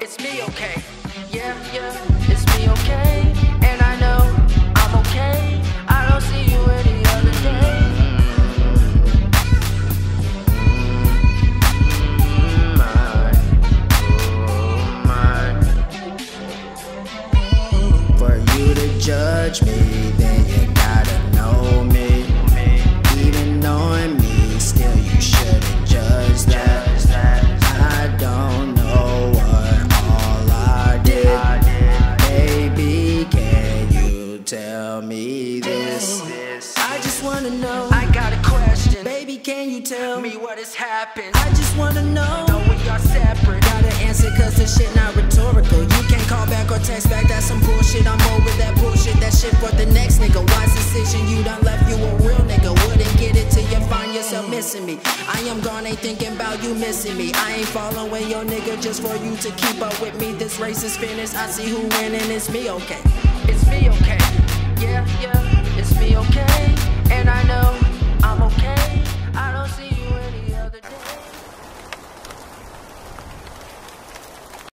It's me, okay? Yeah, yeah, it's me, okay? And I know I'm okay. I don't see you any other day. Judge me, then you gotta know tell me this? I just wanna know. I got a question. Baby, can you tell Me what has happened? I just wanna know. know we are separate. Gotta answer cause this shit not rhetorical. You can't call back or text back, that's some bullshit. I'm over that bullshit, that shit for the next nigga. Wise decision, you done left you a real nigga. Wouldn't get it till you find yourself missing me. I am gone, ain't thinking about you missing me. I ain't following your nigga just for you to keep up with me. This race is finished, I see who winning, it's me, okay. It's me, okay.